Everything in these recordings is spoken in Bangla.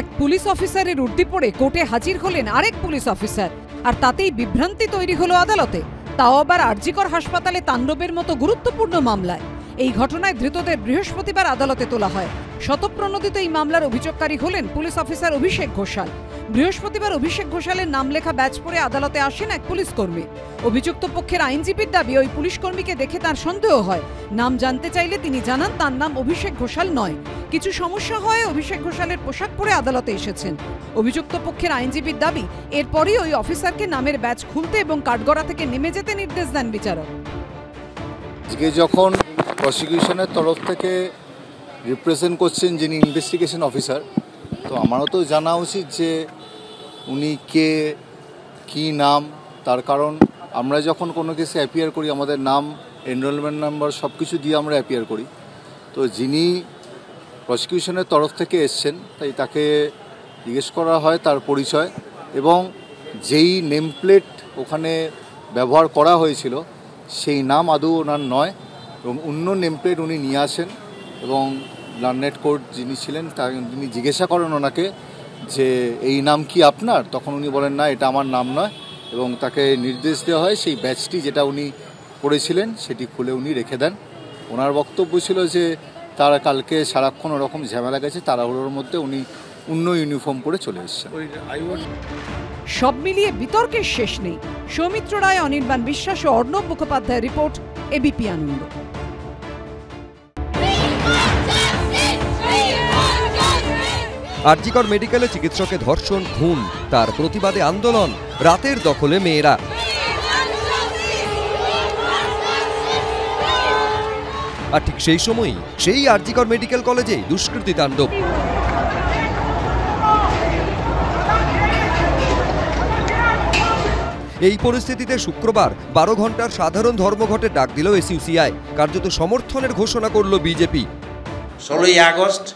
এক পুলিশ অফিসারের উর্দি পড়ে কোর্টে হাজির হলেন আরেক পুলিশ অফিসার। আর তাতেই বিভ্রান্তি তৈরি হলো আদালতে। তাও আবার আরজিকর হাসপাতালে তাণ্ডবের মতো গুরুত্বপূর্ণ মামলায়। এই ঘটনায় ধৃতদের বৃহস্পতিবার আদালতে তোলা হয়। শতপ্রণোদিত এই মামলার অভিযোগকারী হলেন পুলিশ অফিসার অভিষেক ঘোষাল। বৃহস্পতিবার অভিষেক ঘোষালের নাম লেখা ব্যাচ পরে আদালতে আসেন এক পুলিশ কর্মী। অভিযুক্ত পক্ষের আইনজীবীর দাবি, ওই পুলিশ কর্মীকে দেখে তার সন্দেহ হয়। নাম জানতে চাইলে তিনি জানান, তার নাম অভিষেক ঘোষাল নয়। কিছু সমস্যা হয়, অভিষেক ঘোষালের পোশাক পরে আদালতে এসেছেন। অভিযুক্ত পক্ষের আইনজীবীর দাবি, এরপরই ওই অফিসারকে নামের ব্যাচ খুলতে এবং কাঠগড়া থেকে নেমে যেতে নির্দেশ দেন বিচারক। আজকে যখন প্রসিকিউশনের তরফ থেকে রিপ্রেজেন্ট করছেন যিনি ইনভেস্টিগেশন অফিসার তো আমারও তো জানা উচিত যে উনি কে, কি নাম, তার কারণ আমরা যখন কোনো কেসে অ্যাপিয়ার করি, আমাদের নাম এনরোলমেন্ট নাম্বার সব কিছু দিয়ে আমরা অ্যাপিয়ার করি। তো যিনি প্রসিকিউশনের তরফ থেকে এসছেন, তাই তাকে জিজ্ঞেস করা হয় তার পরিচয় এবং যেই নেম প্লেট ওখানে ব্যবহার করা হয়েছিল, সেই নাম আদৌ ওনার নয় এবং অন্য নেম প্লেট উনি নিয়ে আসেন এবং লার্নেট কোর্ট যিনি ছিলেন তা তিনি জিজ্ঞাসা করেন ওনাকে যে, এই নাম কি আপনার? তখন উনি বলেন, না, এটা আমার নাম নয়। এবং তাকে নির্দেশ দেওয়া হয়, সেই ব্যাচটি যেটা উনি পড়েছিলেন সেটি খুলে উনি রেখে দেন। ওনার বক্তব্য ছিল যে তার কালকে সারাক্ষণ ওরকম ঝামেলা গেছে তাড়াহুড়োর মধ্যে উনি অন্য ইউনিফর্ম পরে চলে এসেছেন। সব মিলিয়ে বিতর্কের শেষ নেই। সৌমিত্র রায় অনির্বাণ বিশ্বাস ও অর্ণব মুখোপাধ্যায় রিপোর্ট এবিপি আনন্দ। আরজিকর মেডিকেলে চিকিৎসকের ধর্ষণ খুন তার প্রতিবাদে আন্দোলন রাতের দখলে মেয়েরা। আর ঠিক সেই সময়ই সেই আরজিকর মেডিকেল কলেজেই দুষ্কৃতী তাণ্ডব। এই পরিস্থিতিতে শুক্রবার বারো ঘণ্টার সাধারণ ধর্মঘটের ডাক দিল এসইউসিআই। কার্যত সমর্থনের ঘোষণা করল বিজেপি। ষোলোই আগস্ট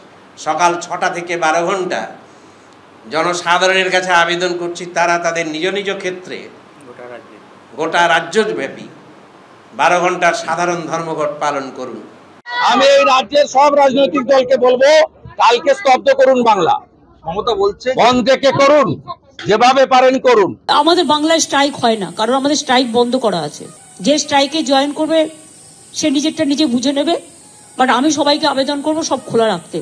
সকাল ছটা থেকে বারো ঘণ্টা জনসাধারণের কাছে আবেদন করছি, তারা তাদের নিজ নিজ ক্ষেত্রে গোটা রাজ্যব্যাপী বারো ঘণ্টার সাধারণ ধর্মঘট পালন করুন। আমি এই রাজ্যের সব রাজনৈতিক দলকে বলব কালকে স্তব্ধ করুন বাংলা। মমতা বলছে বন্ধ থেকে করুন যেভাবে পারেন করুন। আমাদের বাংলায় স্ট্রাইক হয় না কারণ আমাদের স্ট্রাইক বন্ধ করা আছে। যে স্ট্রাইকে জয়েন করবে সে নিজেরটা নিজে বুঝে নেবে। বাট আমি সবাইকে আবেদন করব সব খোলা রাখতে।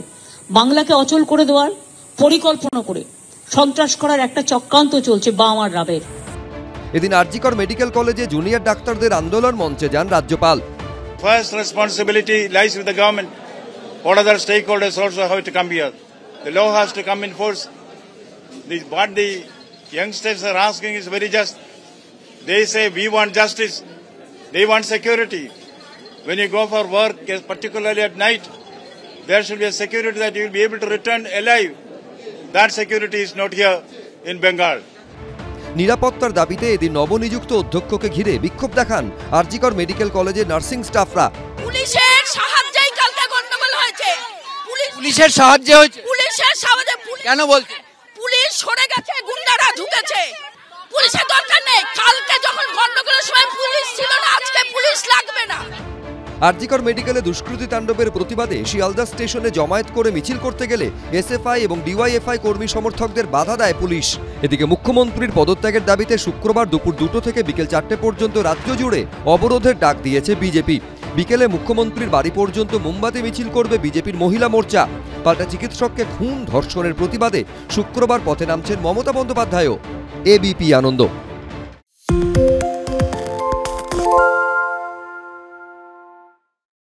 বাংলাকে অচল করে দেওয়ার পরিকল্পনা করে সন্ত্রাস করার একটা চক্রান্ত চলছে বা আমার রাবের। এদিন আরজিকর মেডিকেল কলেজে জুনিয়র ডাক্তারদের আন্দোলন মঞ্চে যান রাজ্যপাল First responsibility lies with the government. What other stakeholders also have to come here? The law has to come in force. The, what the youngsters are asking is very just. They say we want justice. They want security. When you go for work, eh, particularly at night, there should be a security that you will be able to return alive. That security is not here in Bengal. নিরাপত্তার দাবিতে এদিন নবনিযুক্ত অধ্যক্ষকে ঘিরে বিক্ষোভ দেখান আরজিকর মেডিকেল কলেজের নার্সিং স্টাফরা। পুলিশের সাহায্যেই কালকে গন্ডগোল হয়েছে। পুলিশ পুলিশের সাহায্যে হয়েছে? পুলিশের সাহায্যে পুলিশ কেন বলছে? পুলিশ সরে গেছে গুন্ডারা ঢুকেছে। পুলিশের দরকার নেই। কালকে যখন গন্ডগোলের সময় পুলিশ ছিল না আজকে পুলিশ লাগবে না। আরজিকর মেডিকেলে দুষ্কৃতী তাণ্ডবের প্রতিবাদে শিয়ালদা স্টেশনে জমায়েত করে মিছিল করতে গেলে এসএফআই এবং ডিওয়াইএফআই কর্মী সমর্থকদের বাধা দেয় পুলিশ। এদিকে মুখ্যমন্ত্রীর পদত্যাগের দাবিতে শুক্রবার দুপুর দুটো থেকে বিকেল চারটে পর্যন্ত রাজ্য জুড়ে অবরোধের ডাক দিয়েছে বিজেপি। বিকেলে মুখ্যমন্ত্রীর বাড়ি পর্যন্ত মোমবাতি মিছিল করবে বিজেপির মহিলা মোর্চা। পাল্টা চিকিৎসককে খুন ধর্ষণের প্রতিবাদে শুক্রবার পথে নামছেন মমতা বন্দ্যোপাধ্যায়ও। এবিপি আনন্দ।